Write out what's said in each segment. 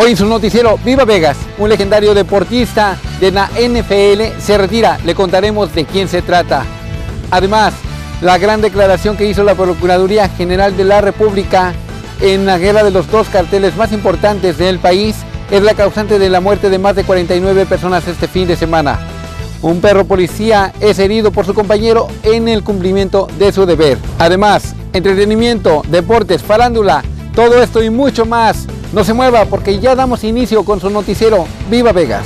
Hoy en su noticiero Viva Vegas, un legendario deportista de la NFL se retira. Le contaremos de quién se trata. Además, la gran declaración que hizo la Procuraduría General de la República en la guerra de los dos carteles más importantes del país es la causante de la muerte de más de 49 personas este fin de semana. Un perro policía es herido por su compañero en el cumplimiento de su deber. Además, entretenimiento, deportes, farándula, todo esto y mucho más. No se mueva porque ya damos inicio con su noticiero Viva Vegas.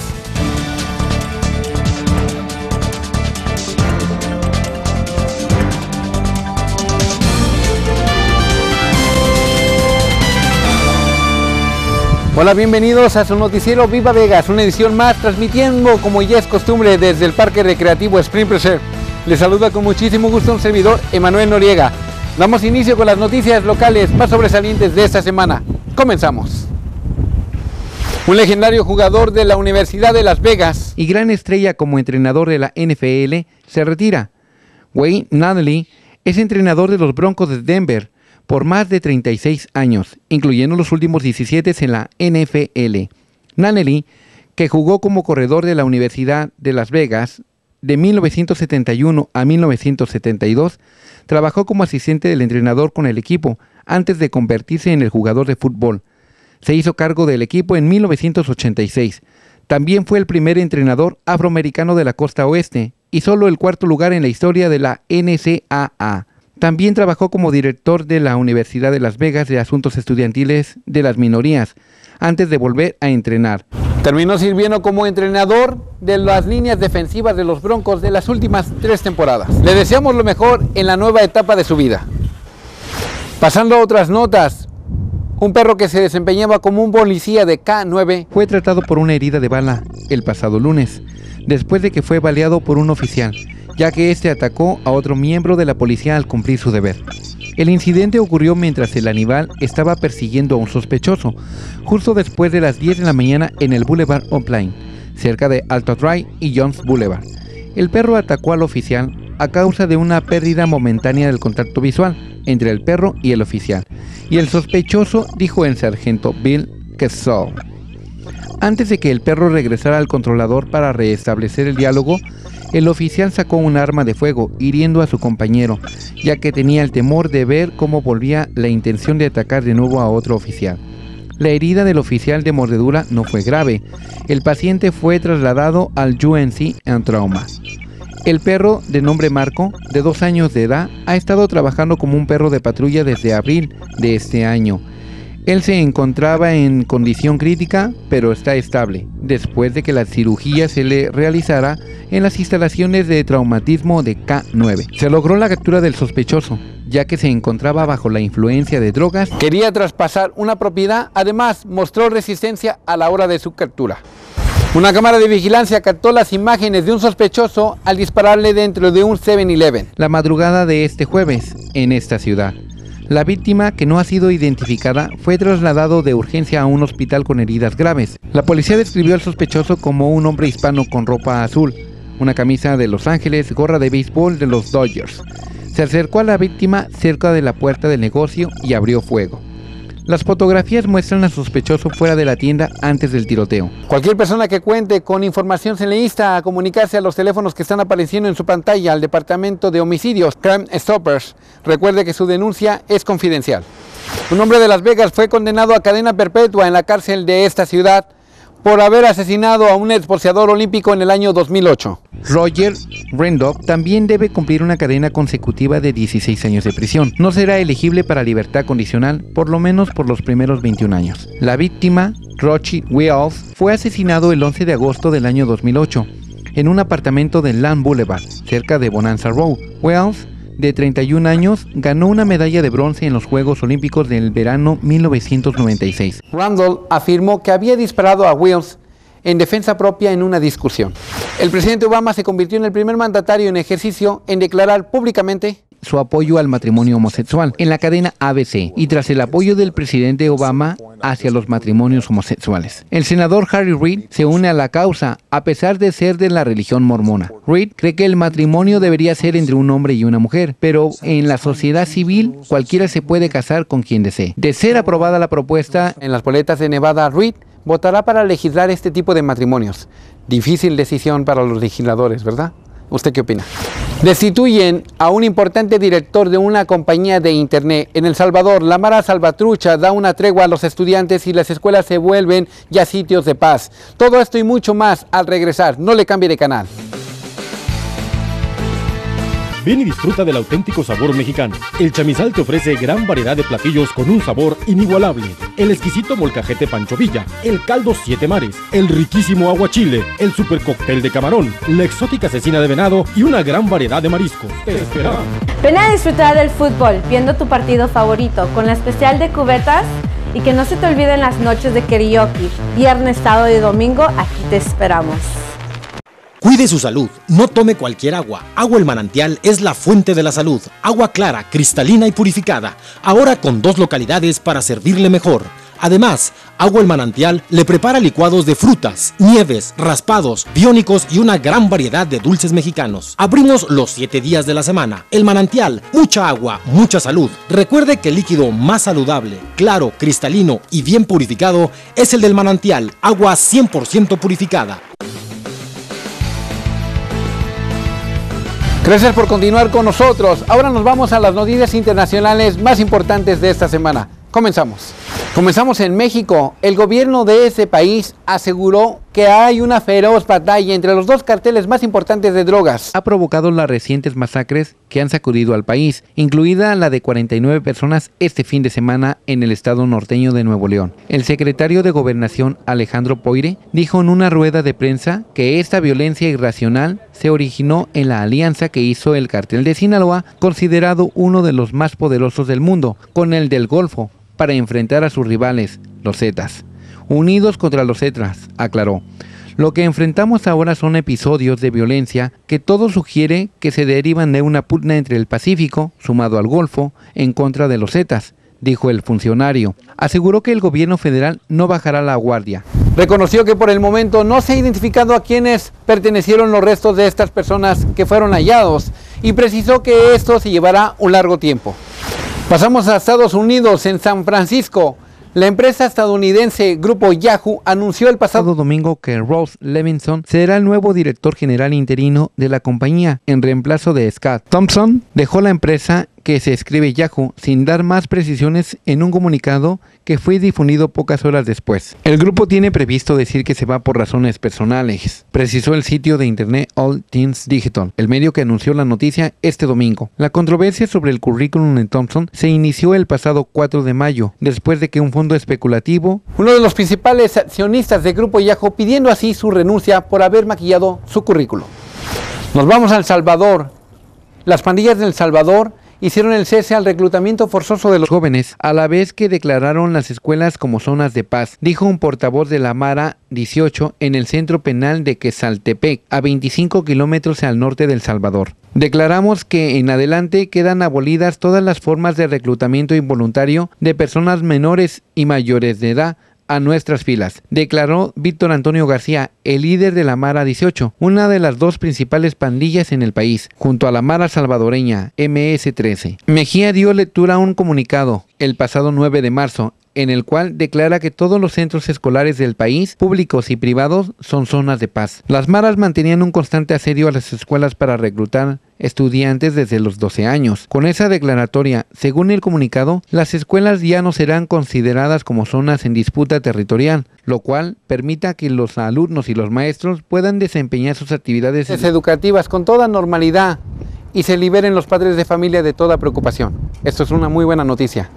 Hola, bienvenidos a su noticiero Viva Vegas, una edición más transmitiendo como ya es costumbre desde el Parque Recreativo Spring Preserve. Les saluda con muchísimo gusto un servidor, Emanuel Noriega. Damos inicio con las noticias locales más sobresalientes de esta semana. Comenzamos. Un legendario jugador de la Universidad de Las Vegas y gran estrella como entrenador de la NFL se retira. Wayne Nunley es entrenador de los Broncos de Denver por más de 36 años, incluyendo los últimos 17 en la NFL. Nunley, que jugó como corredor de la Universidad de Las Vegas de 1971 a 1972, trabajó como asistente del entrenador con el equipo antes de convertirse en el jugador de fútbol. Se hizo cargo del equipo en 1986. También fue el primer entrenador afroamericano de la costa oeste y solo el cuarto lugar en la historia de la NCAA. También trabajó como director de la Universidad de Las Vegas de Asuntos Estudiantiles de las Minorías, antes de volver a entrenar. Terminó sirviendo como entrenador de las líneas defensivas de los Broncos de las últimas tres temporadas. Le deseamos lo mejor en la nueva etapa de su vida. Pasando a otras notas, un perro que se desempeñaba como un policía de K9 fue tratado por una herida de bala el pasado lunes, después de que fue baleado por un oficial ya que este atacó a otro miembro de la policía al cumplir su deber. El incidente ocurrió mientras el animal estaba persiguiendo a un sospechoso, justo después de las 10 de la mañana en el Boulevard Online, cerca de Alto Drive y Jones Boulevard. El perro atacó al oficial a causa de una pérdida momentánea del contacto visual entre el perro y el oficial, y el sospechoso dijo el sargento Bill Kessel. Antes de que el perro regresara al controlador para restablecer el diálogo, el oficial sacó un arma de fuego, hiriendo a su compañero, ya que tenía el temor de ver cómo volvía la intención de atacar de nuevo a otro oficial. La herida del oficial de mordedura no fue grave. El paciente fue trasladado al UNC en trauma. El perro, de nombre Marco, de dos años de edad, ha estado trabajando como un perro de patrulla desde abril de este año él se encontraba en condición crítica, pero está estable, después de que la cirugía se le realizara en las instalaciones de traumatismo de K9. Se logró la captura del sospechoso, ya que se encontraba bajo la influencia de drogas. Quería traspasar una propiedad, además mostró resistencia a la hora de su captura. Una cámara de vigilancia captó las imágenes de un sospechoso al dispararle dentro de un 7-Eleven. La madrugada de este jueves, en esta ciudad. La víctima, que no ha sido identificada, fue trasladado de urgencia a un hospital con heridas graves. La policía describió al sospechoso como un hombre hispano con ropa azul, una camisa de Los Ángeles, gorra de béisbol de los Dodgers. Se acercó a la víctima cerca de la puerta del negocio y abrió fuego. Las fotografías muestran al sospechoso fuera de la tienda antes del tiroteo. Cualquier persona que cuente con información se le insta a comunicarse a los teléfonos que están apareciendo en su pantalla al Departamento de Homicidios Crime Stoppers. Recuerde que su denuncia es confidencial. Un hombre de Las Vegas fue condenado a cadena perpetua en la cárcel de esta ciudad por haber asesinado a un exboxeador olímpico en el año 2008. Roger Rendop también debe cumplir una cadena consecutiva de 16 años de prisión. No será elegible para libertad condicional, por lo menos por los primeros 21 años. La víctima, Rochi Wells, fue asesinado el 11 de agosto del año 2008 en un apartamento de Land Boulevard, cerca de Bonanza Road. Wells de 31 años, ganó una medalla de bronce en los Juegos Olímpicos del verano 1996. Randall afirmó que había disparado a Wills en defensa propia en una discusión. El presidente Obama se convirtió en el primer mandatario en ejercicio en declarar públicamente su apoyo al matrimonio homosexual en la cadena ABC y tras el apoyo del presidente Obama hacia los matrimonios homosexuales. El senador Harry Reid se une a la causa a pesar de ser de la religión mormona. Reid cree que el matrimonio debería ser entre un hombre y una mujer, pero en la sociedad civil cualquiera se puede casar con quien desee. De ser aprobada la propuesta en las boletas de Nevada, Reid votará para legislar este tipo de matrimonios. Difícil decisión para los legisladores, ¿verdad? ¿Usted qué opina? Destituyen a un importante director de una compañía de internet. En El Salvador, la Mara Salvatrucha da una tregua a los estudiantes y las escuelas se vuelven ya sitios de paz. Todo esto y mucho más al regresar. No le cambie de canal. Ven y disfruta del auténtico sabor mexicano. El chamizal te ofrece gran variedad de platillos con un sabor inigualable. El exquisito molcajete Pancho Villa, el caldo Siete Mares, el riquísimo aguachile, el super cóctel de camarón, la exótica cecina de venado y una gran variedad de mariscos. Te esperamos. Ven a disfrutar del fútbol viendo tu partido favorito con la especial de cubetas y que no se te olviden las noches de karaoke. Viernes, sábado y domingo, aquí te esperamos. Cuide su salud, no tome cualquier agua. Agua el manantial es la fuente de la salud. Agua clara, cristalina y purificada. Ahora con dos localidades para servirle mejor. Además, Agua el Manantial le prepara licuados de frutas, nieves, raspados, biónicos y una gran variedad de dulces mexicanos. Abrimos los 7 días de la semana. El Manantial, mucha agua, mucha salud. Recuerde que el líquido más saludable, claro, cristalino y bien purificado es el del Manantial, agua 100% purificada. Gracias por continuar con nosotros. Ahora nos vamos a las noticias internacionales más importantes de esta semana. Comenzamos. Comenzamos en México. El gobierno de ese país aseguró que hay una feroz batalla entre los dos carteles más importantes de drogas. Ha provocado las recientes masacres que han sacudido al país, incluida la de 49 personas este fin de semana en el estado norteño de Nuevo León. El secretario de Gobernación Alejandro Poire dijo en una rueda de prensa que esta violencia irracional se originó en la alianza que hizo el cartel de Sinaloa, considerado uno de los más poderosos del mundo, con el del Golfo, para enfrentar a sus rivales, los Zetas. Unidos contra los Zetas, aclaró. Lo que enfrentamos ahora son episodios de violencia que todo sugiere que se derivan de una pugna entre el Pacífico, sumado al Golfo, en contra de los Zetas, dijo el funcionario. Aseguró que el gobierno federal no bajará la guardia. Reconoció que por el momento no se ha identificado a quienes pertenecieron los restos de estas personas que fueron hallados y precisó que esto se llevará un largo tiempo. Pasamos a Estados Unidos, en San Francisco. La empresa estadounidense Grupo Yahoo anunció el pasado domingo que Ross Levinson será el nuevo director general interino de la compañía en reemplazo de Scott Thompson. Dejó la empresa que se escribe Yahoo sin dar más precisiones en un comunicado que fue difundido pocas horas después. El grupo tiene previsto decir que se va por razones personales, precisó el sitio de internet All Things Digital, el medio que anunció la noticia este domingo. La controversia sobre el currículum de Thompson se inició el pasado 4 de mayo, después de que un fondo especulativo, uno de los principales accionistas del grupo Yahoo, pidiendo así su renuncia por haber maquillado su currículum. Nos vamos a El Salvador. Las pandillas del Salvador hicieron el cese al reclutamiento forzoso de los jóvenes, a la vez que declararon las escuelas como zonas de paz, dijo un portavoz de la Mara 18 en el centro penal de Quesaltepec, a 25 kilómetros al norte del Salvador. Declaramos que en adelante quedan abolidas todas las formas de reclutamiento involuntario de personas menores y mayores de edad a nuestras filas, declaró Víctor Antonio García, el líder de la Mara 18, una de las dos principales pandillas en el país, junto a la Mara salvadoreña MS-13. Mejía dio lectura a un comunicado el pasado 9 de marzo en el cual declara que todos los centros escolares del país, públicos y privados, son zonas de paz. Las maras mantenían un constante asedio a las escuelas para reclutar estudiantes desde los 12 años. Con esa declaratoria, según el comunicado, las escuelas ya no serán consideradas como zonas en disputa territorial, lo cual permita que los alumnos y los maestros puedan desempeñar sus actividades educativas con toda normalidad y se liberen los padres de familia de toda preocupación. Esto es una muy buena noticia.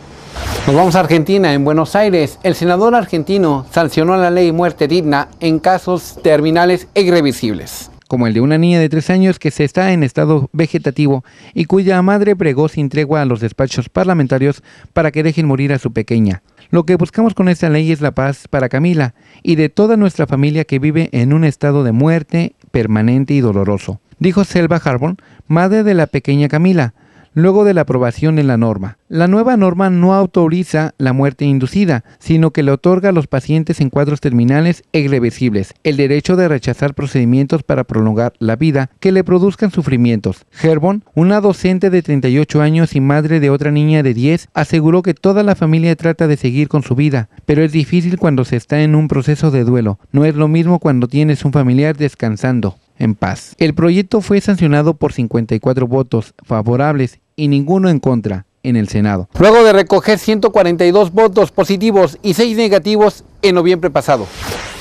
Nos vamos a Argentina. En Buenos Aires, el senador argentino sancionó la ley muerte digna en casos terminales e irreversibles como el de una niña de tres años que se está en estado vegetativo y cuya madre pregó sin tregua a los despachos parlamentarios para que dejen morir a su pequeña. Lo que buscamos con esta ley es la paz para Camila y de toda nuestra familia que vive en un estado de muerte permanente y doloroso, dijo Selva Harbon, madre de la pequeña Camila. Luego de la aprobación de la norma. La nueva norma no autoriza la muerte inducida, sino que le otorga a los pacientes en cuadros terminales e irreversibles el derecho de rechazar procedimientos para prolongar la vida que le produzcan sufrimientos. Herbon, una docente de 38 años y madre de otra niña de 10, aseguró que toda la familia trata de seguir con su vida, pero es difícil cuando se está en un proceso de duelo. No es lo mismo cuando tienes un familiar descansando en paz. El proyecto fue sancionado por 54 votos favorables y ninguno en contra en el Senado. Luego de recoger 142 votos positivos y 6 negativos en noviembre pasado.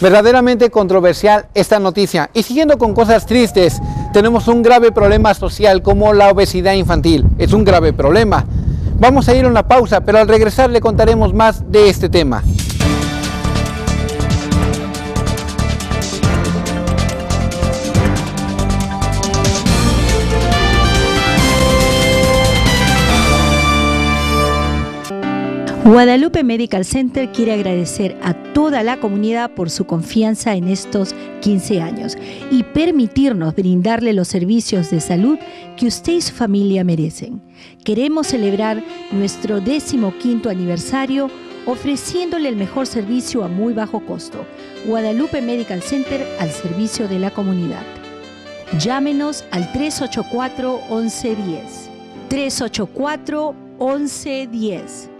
Verdaderamente controversial esta noticia. Y siguiendo con cosas tristes, tenemos un grave problema social como la obesidad infantil. Es un grave problema. Vamos a ir a una pausa, pero al regresar le contaremos más de este tema. Guadalupe Medical Center quiere agradecer a toda la comunidad por su confianza en estos 15 años y permitirnos brindarle los servicios de salud que usted y su familia merecen. Queremos celebrar nuestro 15 aniversario ofreciéndole el mejor servicio a muy bajo costo. Guadalupe Medical Center al servicio de la comunidad. Llámenos al 384 1110. 384 1110